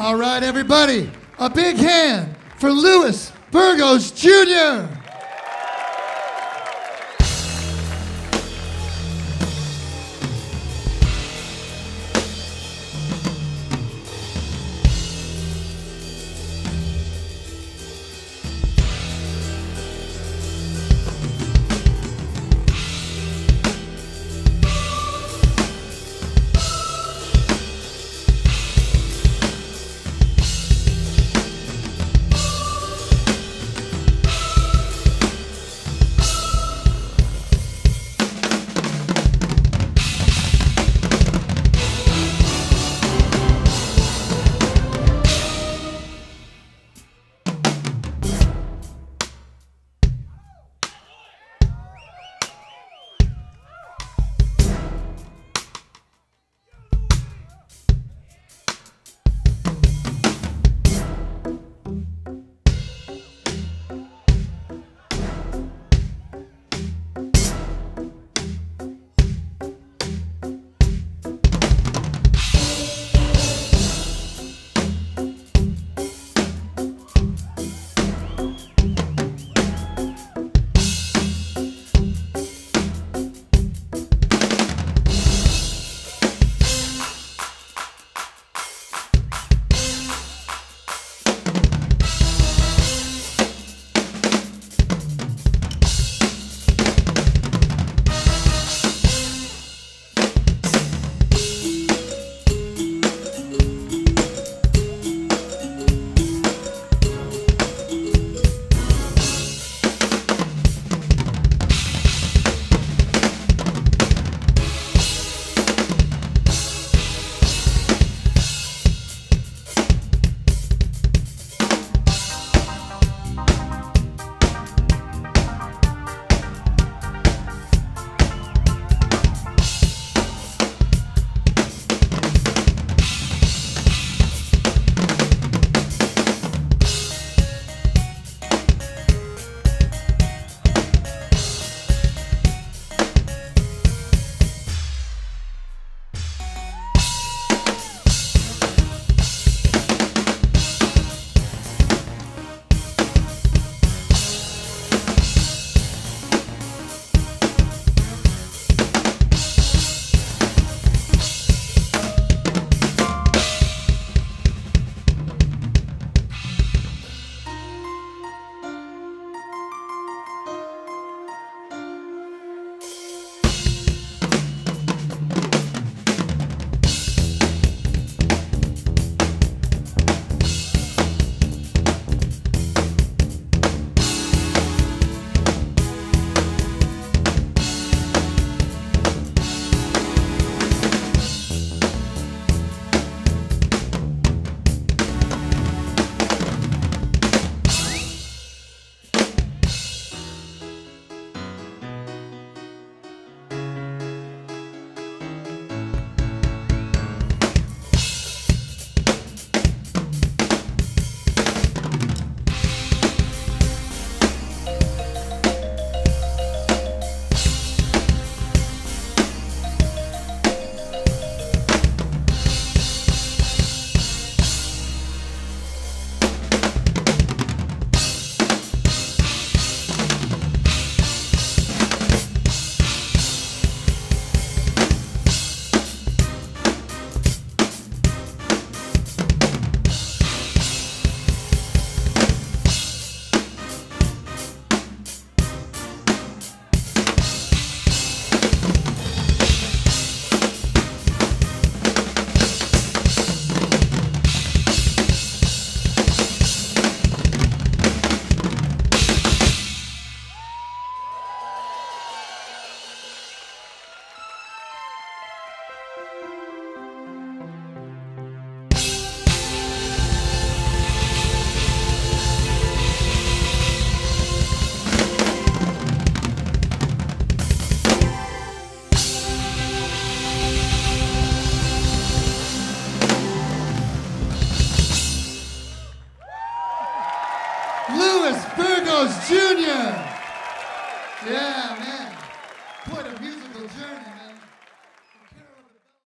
All right, everybody, a big hand for Louis Burgos Jr. Louis Burgos Jr. Yeah, man. What a musical journey.